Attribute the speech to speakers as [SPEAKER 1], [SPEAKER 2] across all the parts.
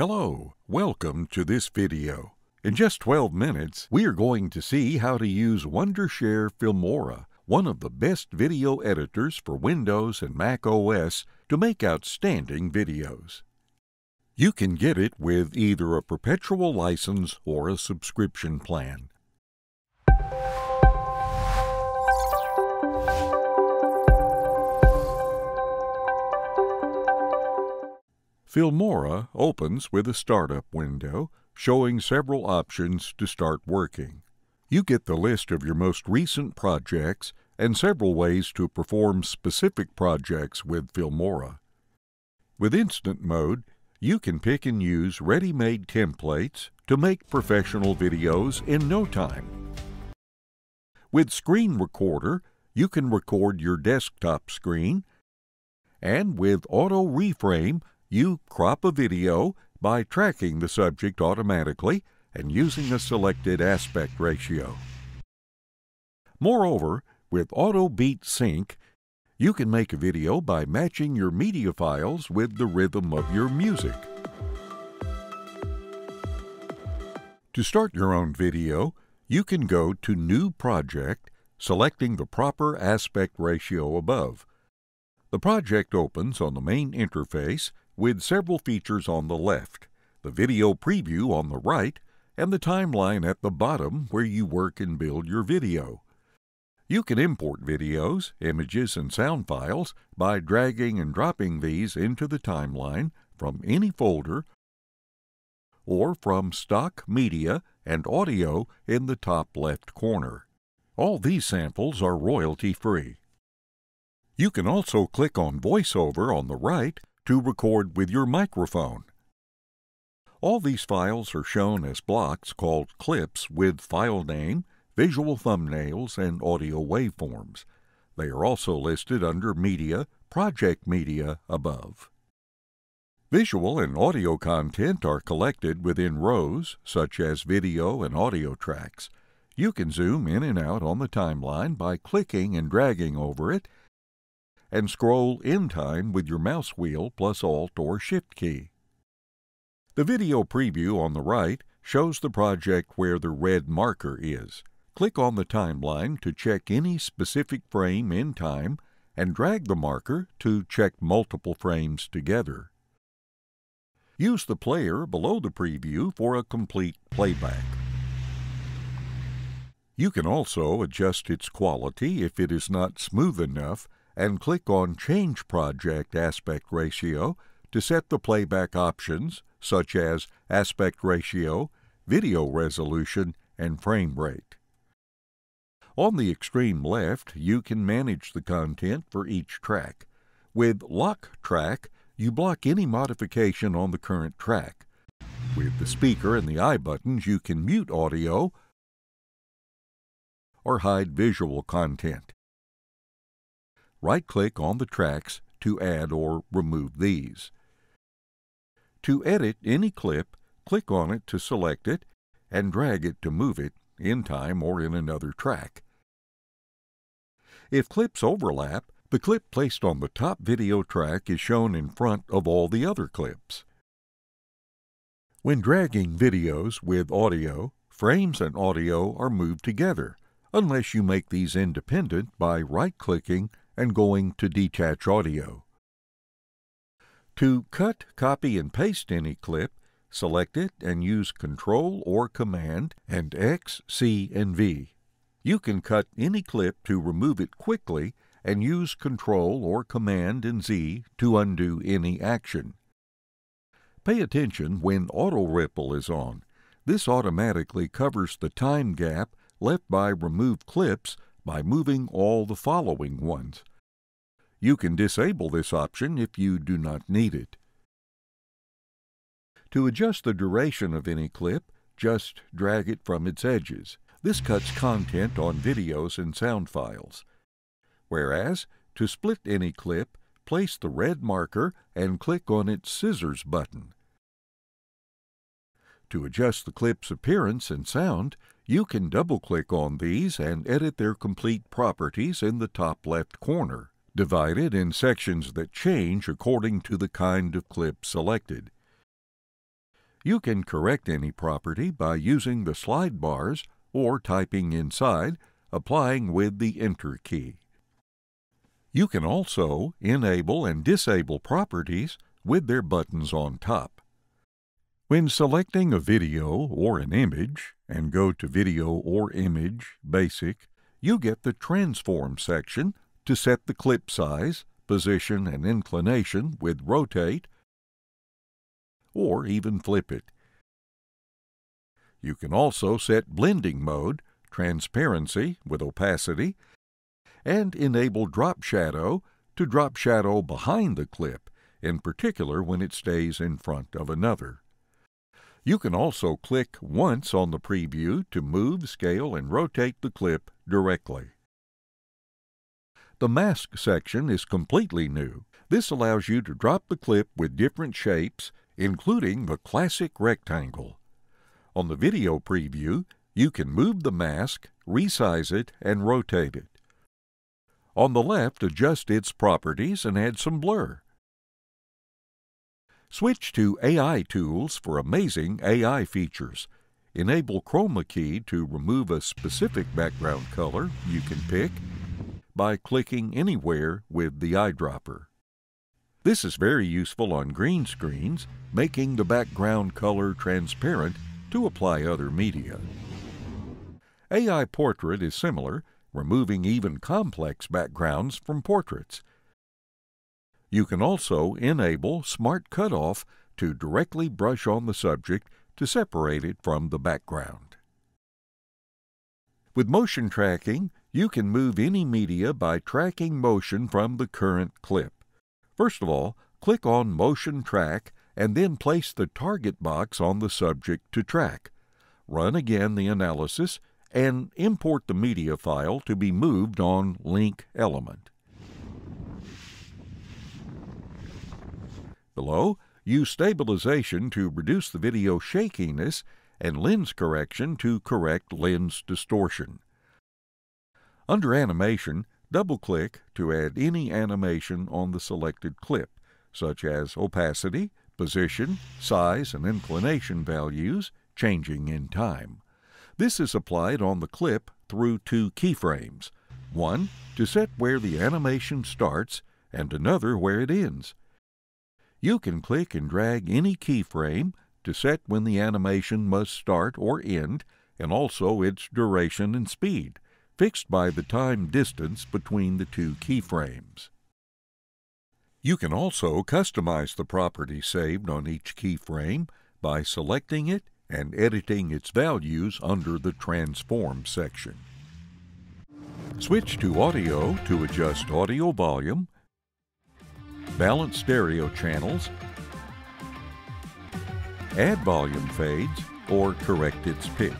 [SPEAKER 1] Hello, welcome to this video. In just 12 minutes, we are going to see how to use Wondershare Filmora, one of the best video editors for Windows and Mac OS, to make outstanding videos. You can get it with either a perpetual license or a subscription plan. Filmora opens with a startup window showing several options to start working. You get the list of your most recent projects and several ways to perform specific projects with Filmora. With Instant Mode, you can pick and use ready-made templates to make professional videos in no time. With Screen Recorder, you can record your desktop screen, and with Auto Reframe, you crop a video by tracking the subject automatically and using a selected aspect ratio. Moreover, with Auto Beat Sync, you can make a video by matching your media files with the rhythm of your music. To start your own video, you can go to New Project, selecting the proper aspect ratio above. The project opens on the main interface with several features on the left, the video preview on the right, and the timeline at the bottom where you work and build your video. You can import videos, images, and sound files by dragging and dropping these into the timeline from any folder or from stock media and audio in the top left corner. All these samples are royalty free. You can also click on VoiceOver on the right to record with your microphone. All these files are shown as blocks called clips with file name, visual thumbnails, and audio waveforms. They are also listed under Media, Project Media above. Visual and audio content are collected within rows, such as video and audio tracks. You can zoom in and out on the timeline by clicking and dragging over it and scroll in time with your mouse wheel plus Alt or Shift key. The video preview on the right shows the project where the red marker is. Click on the timeline to check any specific frame in time and drag the marker to check multiple frames together. Use the player below the preview for a complete playback. You can also adjust its quality if it is not smooth enough and click on Change Project Aspect Ratio to set the playback options such as aspect ratio, video resolution, and frame rate. On the extreme left, you can manage the content for each track. With Lock Track, you block any modification on the current track. With the speaker and the eye buttons, you can mute audio or hide visual content. Right-click on the tracks to add or remove these. To edit any clip, click on it to select it and drag it to move it in time or in another track. If clips overlap, the clip placed on the top video track is shown in front of all the other clips. When dragging videos with audio, frames and audio are moved together, unless you make these independent by right-clicking and going to Detach Audio. To cut, copy, and paste any clip, select it and use Control or Command and X, C, and V. You can cut any clip to remove it quickly and use Control or Command and Z to undo any action. Pay attention when Auto Ripple is on. This automatically covers the time gap left by removed clips by moving all the following ones. You can disable this option if you do not need it. To adjust the duration of any clip, just drag it from its edges. This cuts content on videos and sound files. Whereas, to split any clip, place the red marker and click on its scissors button. To adjust the clip's appearance and sound, you can double-click on these and edit their complete properties in the top left corner divided in sections that change according to the kind of clip selected. You can correct any property by using the slide bars or typing inside, applying with the Enter key. You can also enable and disable properties with their buttons on top. When selecting a video or an image and go to Video or Image Basic, you get the Transform section to set the clip size, position, and inclination with Rotate, or even flip it. You can also set blending mode, transparency with opacity, and enable drop shadow to drop shadow behind the clip, in particular when it stays in front of another. You can also click once on the preview to move, scale, and rotate the clip directly. The Mask section is completely new. This allows you to drop the clip with different shapes, including the classic rectangle. On the video preview, you can move the mask, resize it, and rotate it. On the left, adjust its properties and add some blur. Switch to AI Tools for amazing AI features. Enable Chroma Key to remove a specific background color you can pick by clicking anywhere with the eyedropper. This is very useful on green screens, making the background color transparent to apply other media. AI Portrait is similar, removing even complex backgrounds from portraits. You can also enable Smart Cutout to directly brush on the subject to separate it from the background. With motion tracking, you can move any media by tracking motion from the current clip. First of all, click on Motion Track and then place the target box on the subject to track. Run again the analysis and import the media file to be moved on Link Element. Below, use stabilization to reduce the video shakiness and lens correction to correct lens distortion. Under Animation, double-click to add any animation on the selected clip, such as opacity, position, size, and inclination values changing in time. This is applied on the clip through two keyframes, one to set where the animation starts and another where it ends. You can click and drag any keyframe to set when the animation must start or end and also its duration and speed, fixed by the time distance between the two keyframes. You can also customize the property saved on each keyframe by selecting it and editing its values under the Transform section. Switch to Audio to adjust audio volume balance stereo channels, add volume fades, or correct its pitch.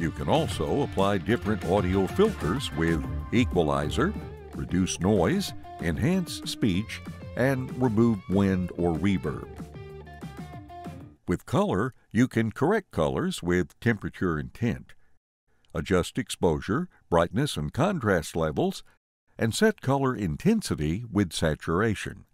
[SPEAKER 1] You can also apply different audio filters with equalizer, reduce noise, enhance speech, and remove wind or reverb. With color, you can correct colors with temperature and tint, adjust exposure, brightness, and contrast levels, and set color intensity with saturation.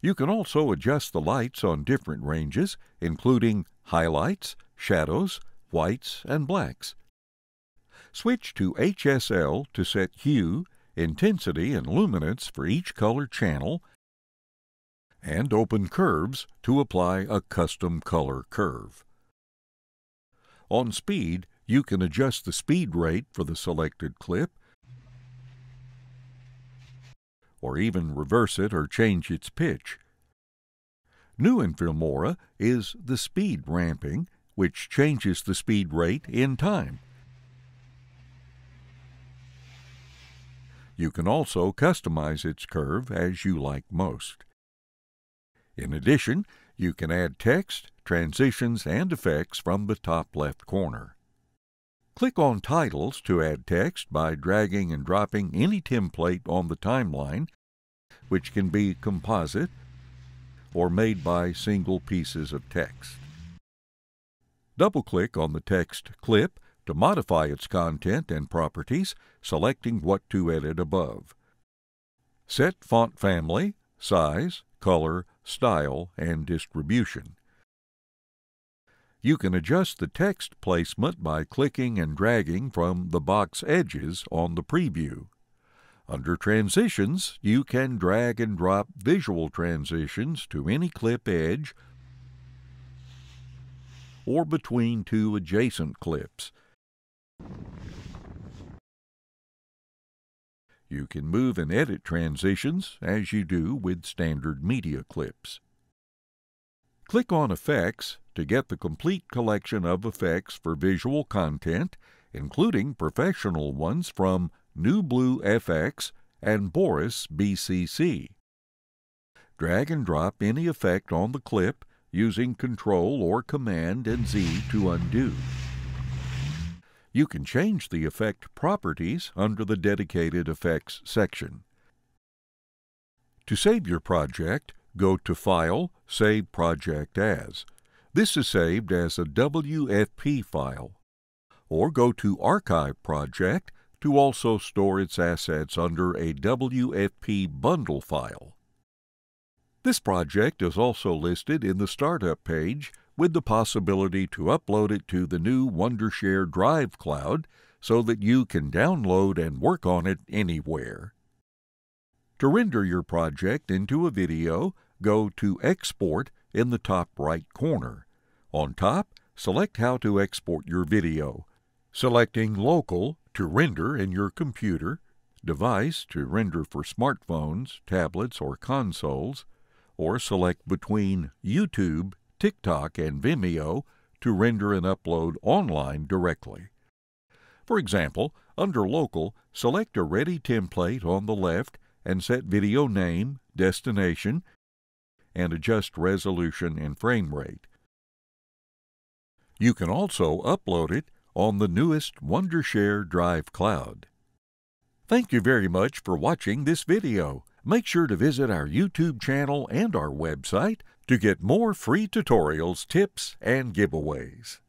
[SPEAKER 1] You can also adjust the lights on different ranges, including highlights, shadows, whites, and blacks. Switch to HSL to set hue, intensity, and luminance for each color channel, and open Curves to apply a custom color curve. On speed, you can adjust the speed rate for the selected clip or even reverse it or change its pitch. New in Filmora is the speed ramping, which changes the speed rate in time. You can also customize its curve as you like most. In addition, you can add text, transitions, and effects from the top left corner. Click on Titles to add text by dragging and dropping any template on the timeline, which can be composite or made by single pieces of text. Double-click on the text clip to modify its content and properties, selecting what to edit above. Set font family, size, color, style, and distribution. You can adjust the text placement by clicking and dragging from the box edges on the preview. Under Transitions, you can drag and drop visual transitions to any clip edge or between two adjacent clips. You can move and edit transitions as you do with standard media clips. Click on Effects to get the complete collection of effects for visual content, including professional ones from NewBlue FX and Boris BCC. Drag and drop any effect on the clip using Control or Command and Z to undo. You can change the effect properties under the dedicated Effects section. To save your project, go to File, Save Project As. This is saved as a WFP file. Or go to Archive Project to also store its assets under a WFP bundle file. This project is also listed in the Startup page with the possibility to upload it to the new Wondershare Drive Cloud so that you can download and work on it anywhere. To render your project into a video, go to Export in the top right corner. On top, select how to export your video, selecting Local to render in your computer, Device to render for smartphones, tablets, or consoles, or select between YouTube TikTok, and Vimeo to render and upload online directly. For example, under Local, select a ready template on the left and set video name, destination, and adjust resolution and frame rate. You can also upload it on the newest Wondershare Drive Cloud. Thank you very much for watching this video. Make sure to visit our YouTube channel and our website to get more free tutorials, tips, and giveaways.